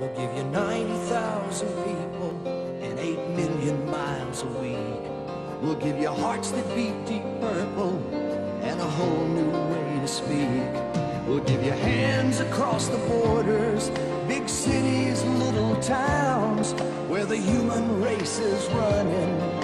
We'll give you 90,000 people and 8 million miles a week. We'll give you hearts that beat deep purple and a whole new way to speak. We'll give you hands across the borders, big cities, little towns, where the human race is running